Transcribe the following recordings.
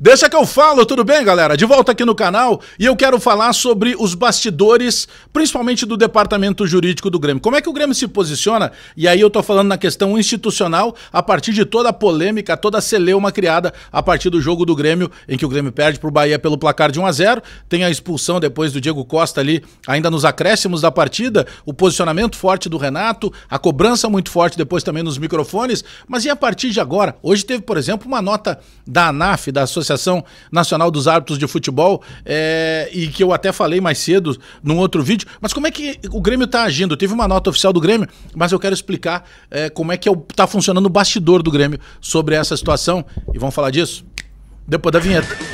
Deixa que eu falo, tudo bem, galera? De volta aqui no canal e eu quero falar sobre os bastidores, principalmente do departamento jurídico do Grêmio. Como é que o Grêmio se posiciona? E aí eu tô falando na questão institucional, a partir de toda a polêmica, toda a celeuma criada a partir do jogo do Grêmio, em que o Grêmio perde pro Bahia pelo placar de 1 a 0 Tem a expulsão depois do Diego Costa ali, ainda nos acréscimos da partida, o posicionamento forte do Renato, a cobrança muito forte depois também nos microfones. Mas e a partir de agora? Hoje teve, por exemplo, uma nota da ANAF, da Associação Associação Nacional dos Árbitros de Futebol, é, e que eu até falei mais cedo num outro vídeo. Mas como é que o Grêmio está agindo? Teve uma nota oficial do Grêmio, mas eu quero explicar é, como é que está funcionando o bastidor do Grêmio sobre essa situação. E vamos falar disso depois da vinheta.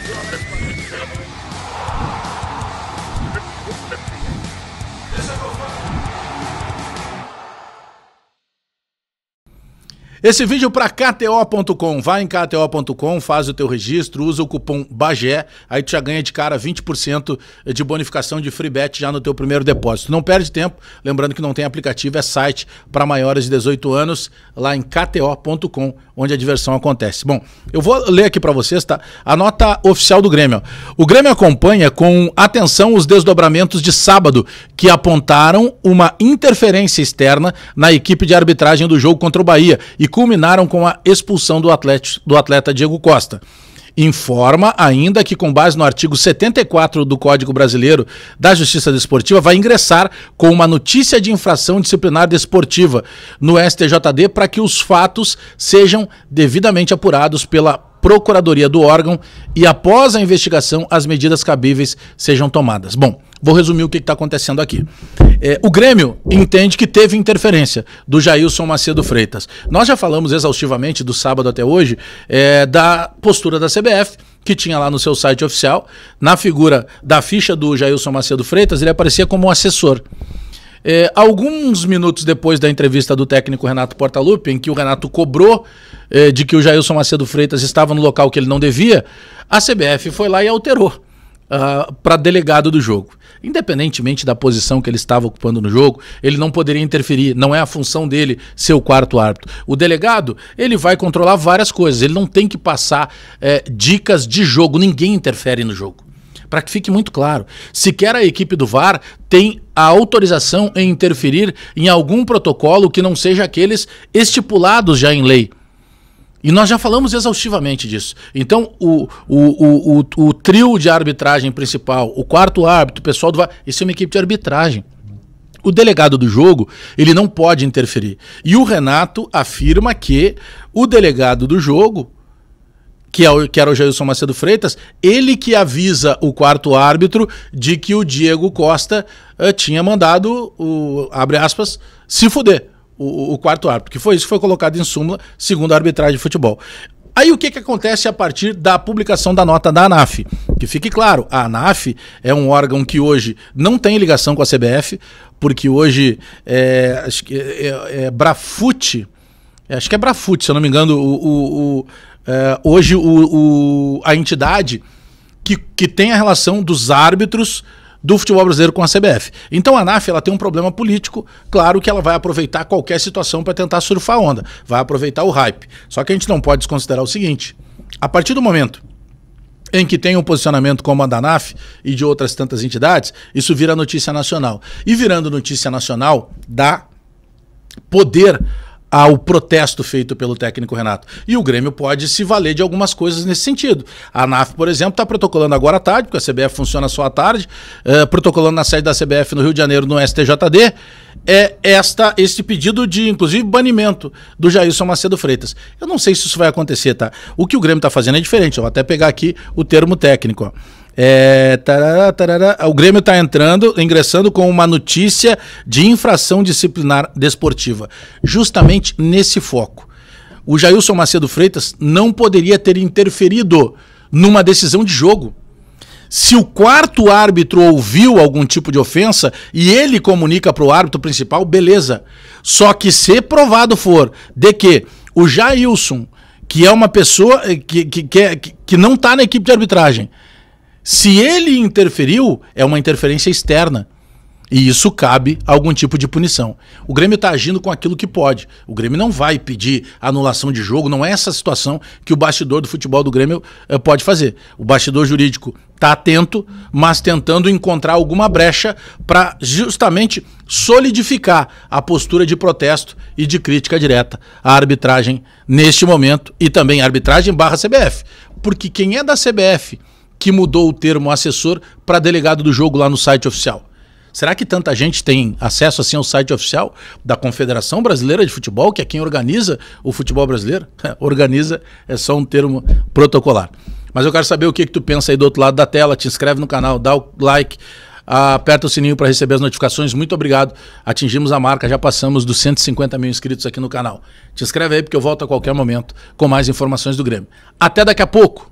Esse vídeo para KTO.com. Vai em KTO.com, faz o teu registro, usa o cupom BAGÉ, aí tu já ganha de cara 20% de bonificação de free bet já no teu primeiro depósito. Não perde tempo, lembrando que não tem aplicativo, é site para maiores de 18 anos, lá em KTO.com, onde a diversão acontece. Bom, eu vou ler aqui para vocês, tá? A nota oficial do Grêmio. O Grêmio acompanha com atenção os desdobramentos de sábado, que apontaram uma interferência externa na equipe de arbitragem do jogo contra o Bahia e culminaram com a expulsão do atleta, do atleta Diego Costa. Informa ainda que, com base no artigo 74 do Código Brasileiro da Justiça Desportiva, vai ingressar com uma notícia de infração disciplinar desportiva no STJD para que os fatos sejam devidamente apurados pela Procuradoria do órgão e, após a investigação, as medidas cabíveis sejam tomadas. Bom, vou resumir o que está acontecendo aqui. É, o Grêmio entende que teve interferência do Jailson Macedo Freitas. Nós já falamos exaustivamente do sábado até hoje é, da postura da CBF, que tinha lá no seu site oficial, na figura da ficha do Jailson Macedo Freitas, ele aparecia como um assessor. É, alguns minutos depois da entrevista do técnico Renato Portaluppi, em que o Renato cobrou é, de que o Jailson Macedo Freitas estava no local que ele não devia, a CBF foi lá e alterou uh, ah, para delegado do jogo. Independentemente da posição que ele estava ocupando no jogo, ele não poderia interferir, não é a função dele ser o quarto árbitro. O delegado, ele vai controlar várias coisas, ele não tem que passar é, dicas de jogo, ninguém interfere no jogo para que fique muito claro. Sequer a equipe do VAR tem a autorização em interferir em algum protocolo que não seja aqueles estipulados já em lei. E nós já falamos exaustivamente disso. Então, o, o, o, o, trio de arbitragem principal, o quarto árbitro, o pessoal do VAR, isso é uma equipe de arbitragem. O delegado do jogo, ele não pode interferir. E o Renato afirma que o delegado do jogo que, é o, que era o Jailson Macedo Freitas, ele que avisa o quarto árbitro de que o Diego Costa uh, tinha mandado o, abre aspas, se fuder, o, o, quarto árbitro, que foi isso que foi colocado em súmula, segundo a arbitragem de futebol. Aí o que, que acontece a partir da publicação da nota da ANAF? Que fique claro, a ANAF é um órgão que hoje não tem ligação com a CBF, porque hoje é, acho que é, é, é Brafute, acho que é Brafute, se eu não me engano, o, o, o é, hoje o, a entidade que, que tem a relação dos árbitros do futebol brasileiro com a CBF. Então a ANAF ela tem um problema político, claro que ela vai aproveitar qualquer situação para tentar surfar a onda, vai aproveitar o hype. Só que a gente não pode desconsiderar o seguinte: a partir do momento em que tem um posicionamento como a da ANAF e de outras tantas entidades, isso vira notícia nacional. E virando notícia nacional, dá poder ao protesto feito pelo técnico Renato. E o Grêmio pode se valer de algumas coisas nesse sentido. A ANAF, por exemplo, está protocolando agora à tarde, porque a CBF funciona só à tarde, uh, protocolando na sede da CBF no Rio de Janeiro, no STJD, é esta, este pedido de, inclusive, banimento do Jailson Macedo Freitas. Eu não sei se isso vai acontecer, tá? O que o Grêmio está fazendo é diferente. Eu vou até pegar aqui o termo técnico. Ó. É, tarará, tarará. O Grêmio está entrando, ingressando com uma notícia de infração disciplinar desportiva, justamente nesse foco. O Jailson Macedo Freitas não poderia ter interferido numa decisão de jogo. Se o quarto árbitro ouviu algum tipo de ofensa e ele comunica para o árbitro principal, beleza. Só que se provado for de que o Jailson, que é uma pessoa que, que, que, que não está na equipe de arbitragem, se ele interferiu, é uma interferência externa. E isso cabe algum tipo de punição. O Grêmio está agindo com aquilo que pode. O Grêmio não vai pedir anulação de jogo, não é essa situação que o bastidor do futebol do Grêmio eh, pode fazer. O bastidor jurídico está atento, mas tentando encontrar alguma brecha para justamente solidificar a postura de protesto e de crítica direta à arbitragem neste momento e também arbitragem barra CBF. Porque quem é da CBF que mudou o termo assessor para delegado do jogo lá no site oficial? Será que tanta gente tem acesso assim ao site oficial da Confederação Brasileira de Futebol, que é quem organiza o futebol brasileiro? organiza é só um termo protocolar. Mas eu quero saber o que, que tu pensa aí do outro lado da tela. Te inscreve no canal, dá o like, aperta o sininho para receber as notificações. Muito obrigado. Atingimos a marca, já passamos dos 150 mil inscritos aqui no canal. Te inscreve aí porque eu volto a qualquer momento com mais informações do Grêmio. Até daqui a pouco.